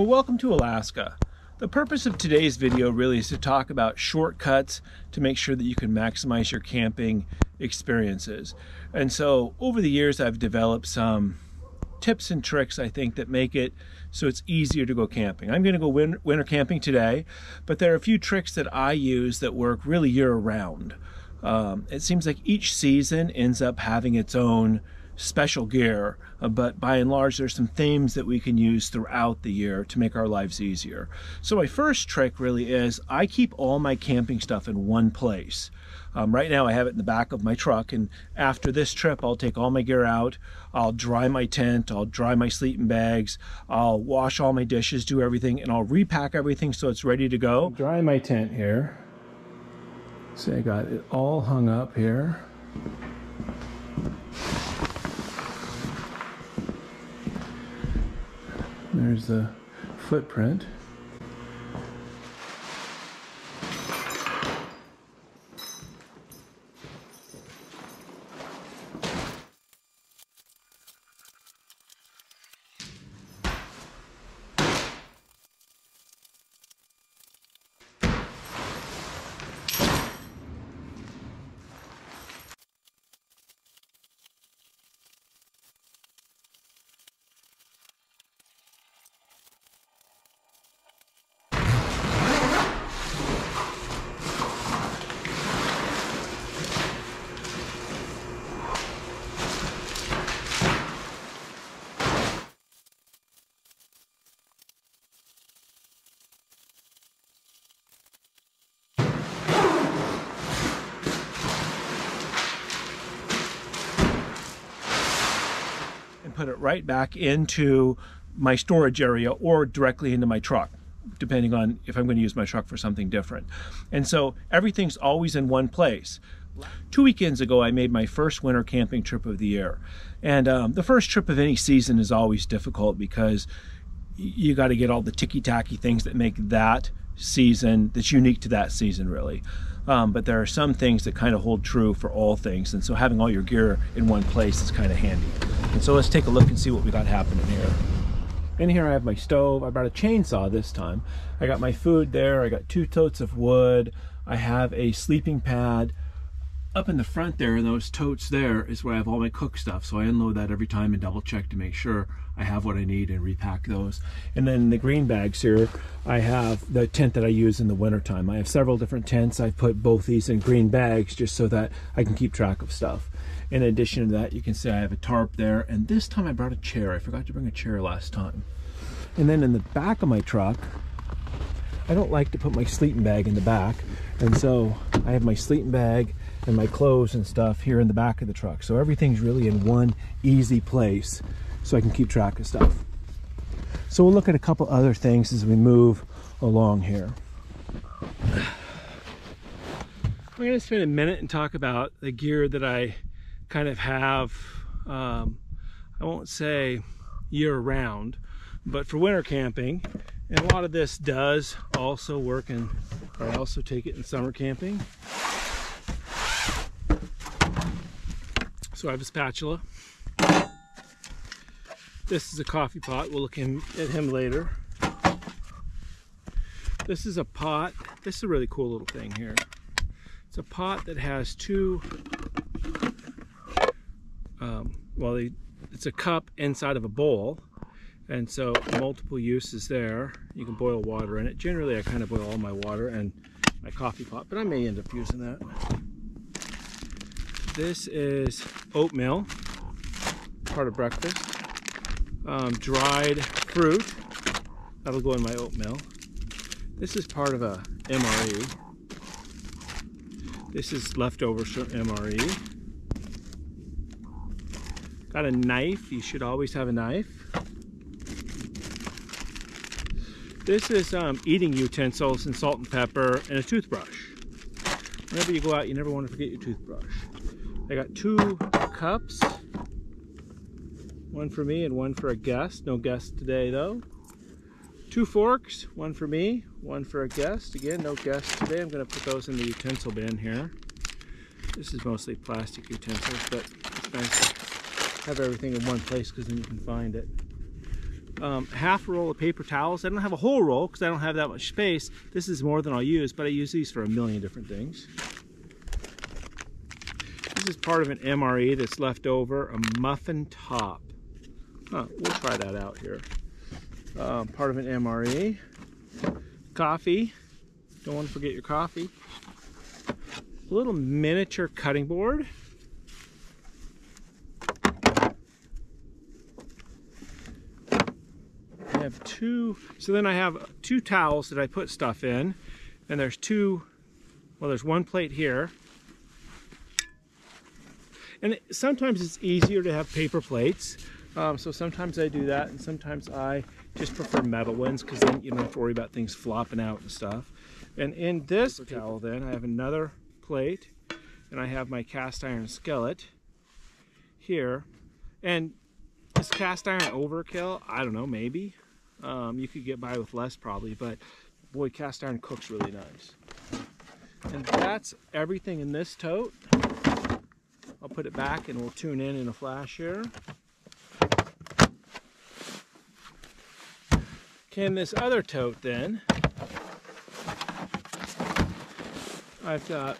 Well, welcome to Alaska. The purpose of today's video really is to talk about shortcuts to make sure that you can maximize your camping experiences. And so over the years, I've developed some tips and tricks, I think, that make it so it's easier to go camping. I'm going to go win winter camping today, but there are a few tricks that I use that work really year round. Um, it seems like each season ends up having its own special gear, uh, but by and large, there's some themes that we can use throughout the year to make our lives easier. So my first trick really is I keep all my camping stuff in one place. Um, right now I have it in the back of my truck and after this trip I'll take all my gear out, I'll dry my tent, I'll dry my sleeping bags, I'll wash all my dishes, do everything, and I'll repack everything so it's ready to go. Dry my tent here. See I got it all hung up here. There's the footprint. Put it right back into my storage area or directly into my truck depending on if I'm going to use my truck for something different. And so everything's always in one place. Two weekends ago, I made my first winter camping trip of the year. And um, the first trip of any season is always difficult because you got to get all the ticky tacky things that make that season that's unique to that season, really. Um, but there are some things that kind of hold true for all things. And so having all your gear in one place is kind of handy. And so let's take a look and see what we got happening here. In here I have my stove. I brought a chainsaw this time. I got my food there. I got two totes of wood. I have a sleeping pad. Up in the front there, in those totes there, is where I have all my cook stuff. So I unload that every time and double check to make sure I have what I need and repack those. And then the green bags here, I have the tent that I use in the wintertime. I have several different tents. I've put both these in green bags just so that I can keep track of stuff. In addition to that, you can see I have a tarp there. And this time I brought a chair. I forgot to bring a chair last time. And then in the back of my truck, I don't like to put my sleeping bag in the back. And so I have my sleeping bag and my clothes and stuff here in the back of the truck. So everything's really in one easy place so I can keep track of stuff. So we'll look at a couple other things as we move along here. Going to spend a minute and talk about the gear that I kind of have, um, I won't say year round, but for winter camping. And a lot of this does also work in, I also take it in summer camping. So I have a spatula. This is a coffee pot. We'll look in, at him later. This is a pot. This is a really cool little thing here. It's a pot that has two, um, well, they, it's a cup inside of a bowl. And so multiple uses there. You can boil water in it. Generally, I kind of boil all my water and my coffee pot, but I may end up using that. This is oatmeal, part of breakfast. Um, dried fruit, that'll go in my oatmeal. This is part of a MRE. This is leftover MRE. Got a knife, you should always have a knife. This is um, eating utensils and salt and pepper and a toothbrush. Whenever you go out, you never want to forget your toothbrush. I got two cups. One for me and one for a guest. No guest today though. Two forks, one for me, one for a guest. Again, no guest today. I'm gonna put those in the utensil bin here. This is mostly plastic utensils, but it's nice to have everything in one place because then you can find it. um, half roll of paper towels. I don't have a whole roll because I don't have that much space. This is more than I'll use, but I use these for a million different things. This is part of an MRE that's left over, a muffin top. Huh, we'll try that out here. Um, part of an MRE. Coffee. Don't want to forget your coffee. A little miniature cutting board. I have two, so then I have two towels that I put stuff in, and there's two, well there's one plate here, and it, sometimes it's easier to have paper plates, um, so sometimes I do that, and sometimes I just prefer metal ones, because then you don't have to worry about things flopping out and stuff. And in this towel then, I have another plate, and I have my cast iron skillet here, and is cast iron overkill? I don't know, maybe. Um, you could get by with less probably, but boy, cast iron cooks really nice. And that's everything in this tote. I'll put it back and we'll tune in in a flash here. In this other tote then, I've got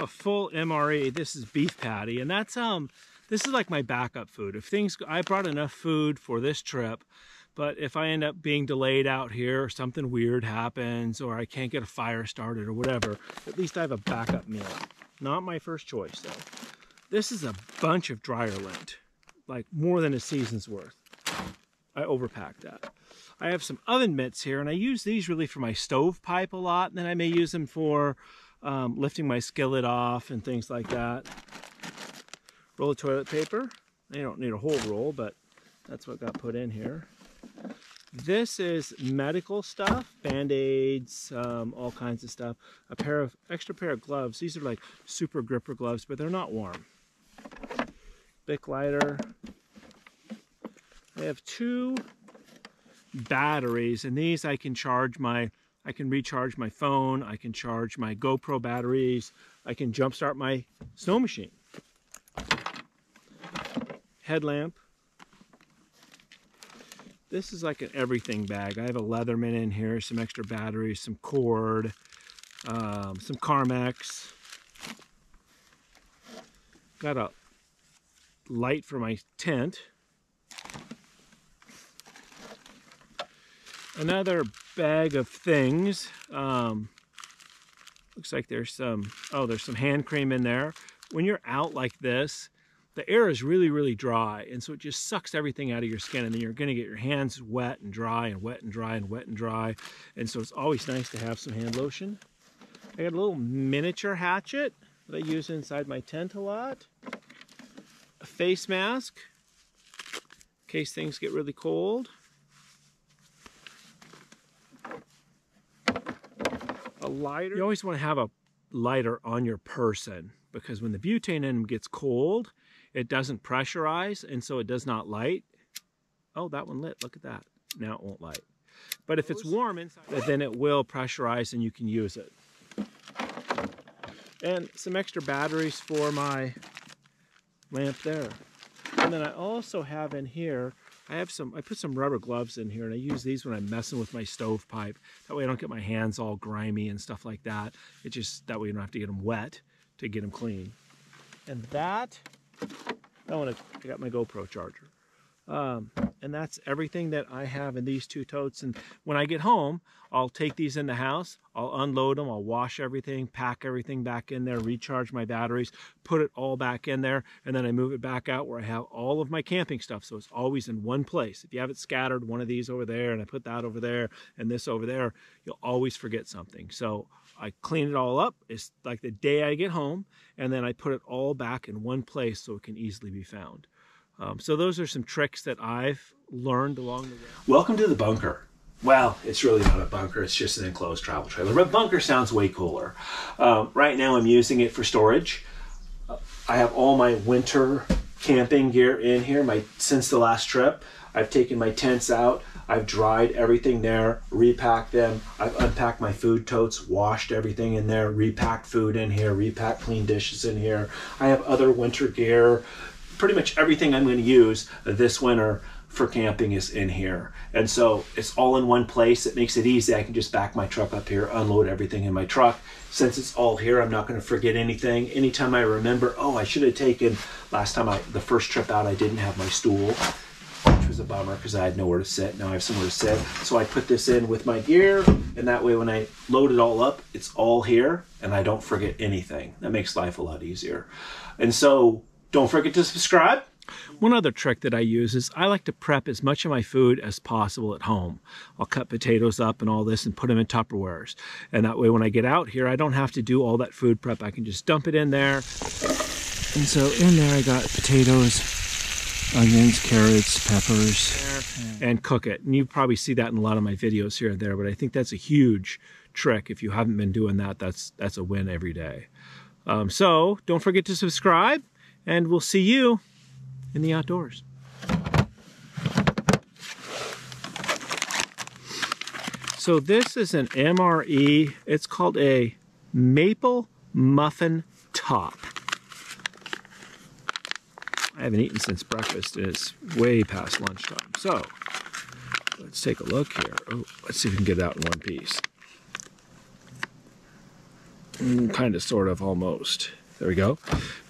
a full MRE. This is beef patty, and that's um, this is like my backup food. If things, I brought enough food for this trip but if I end up being delayed out here or something weird happens or I can't get a fire started or whatever, at least I have a backup meal. Not my first choice though. This is a bunch of dryer lint, like more than a season's worth. I overpacked that. I have some oven mitts here and I use these really for my stovepipe a lot. And then I may use them for um, lifting my skillet off and things like that. Roll of toilet paper. I don't need a whole roll, but that's what got put in here. This is medical stuff, band-aids, um, all kinds of stuff. A pair of, extra pair of gloves. These are like super gripper gloves, but they're not warm. Bic lighter. I have two batteries, and these I can charge my, I can recharge my phone, I can charge my GoPro batteries, I can jumpstart my snow machine. Headlamp, this is like an everything bag. I have a Leatherman in here, some extra batteries, some cord, um, some Carmex. Got a light for my tent. Another bag of things. Um, looks like there's some, oh, there's some hand cream in there. When you're out like this, the air is really, really dry. And so it just sucks everything out of your skin. And then you're going to get your hands wet and dry and wet and dry and wet and dry. And so it's always nice to have some hand lotion. I got a little miniature hatchet that I use inside my tent a lot. A face mask in case things get really cold. A lighter. You always want to have a lighter on your person because when the butane in them gets cold, it doesn't pressurize, and so it does not light. Oh, that one lit. Look at that. Now it won't light. But if it's warm inside, then it will pressurize and you can use it. And some extra batteries for my lamp there. And then I also have in here, I have some, I put some rubber gloves in here and I use these when I'm messing with my stovepipe. That way I don't get my hands all grimy and stuff like that. It just, that way you don't have to get them wet to get them clean. And that I want to, I got my GoPro charger. Um, and that's everything that I have in these two totes. And when I get home, I'll take these in the house, I'll unload them, I'll wash everything, pack everything back in there, recharge my batteries, put it all back in there, and then I move it back out where I have all of my camping stuff. So it's always in one place. If you have it scattered, one of these over there, and I put that over there, and this over there, you'll always forget something. So I clean it all up. It's like the day I get home, and then I put it all back in one place so it can easily be found. Um, so those are some tricks that I've learned along the way. Welcome to the bunker. Well, it's really not a bunker, it's just an enclosed travel trailer. But bunker sounds way cooler. Um, right now I'm using it for storage. I have all my winter camping gear in here my since the last trip. I've taken my tents out. I've dried everything there, repacked them. I've unpacked my food totes, washed everything in there, repacked food in here, repacked clean dishes in here. I have other winter gear, pretty much everything I'm going to use this winter for camping is in here. And so it's all in one place. It makes it easy. I can just back my truck up here, unload everything in my truck. Since it's all here, I'm not going to forget anything. Anytime I remember, oh, I should have taken last time I the first trip out I didn't have my stool, which was a bummer because I had nowhere to sit. Now I have somewhere to sit. So I put this in with my gear and that way when I load it all up, it's all here and I don't forget anything. That makes life a lot easier. And so don't forget to subscribe one other trick that I use is I like to prep as much of my food as possible at home. I'll cut potatoes up and all this and put them in Tupperwares. And that way when I get out here, I don't have to do all that food prep. I can just dump it in there. And so in there I got potatoes, onions, carrots, peppers, and cook it. And you probably see that in a lot of my videos here and there, but I think that's a huge trick. If you haven't been doing that, that's, that's a win every day. Um, so don't forget to subscribe and we'll see you in the outdoors. So this is an MRE, it's called a maple muffin top. I haven't eaten since breakfast and it's way past lunchtime. So let's take a look here. Oh, let's see if we can get out in one piece. Mm, kind of, sort of, almost. There we go.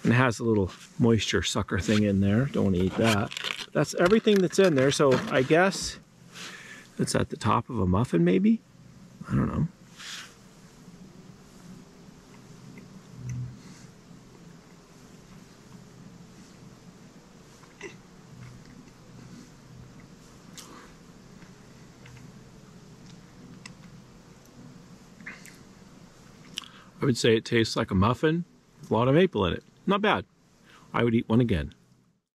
And it has a little moisture sucker thing in there. Don't eat that. That's everything that's in there. So I guess it's at the top of a muffin maybe? I don't know. I would say it tastes like a muffin a lot of maple in it. Not bad. I would eat one again.